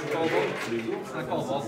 5 ans. En vente.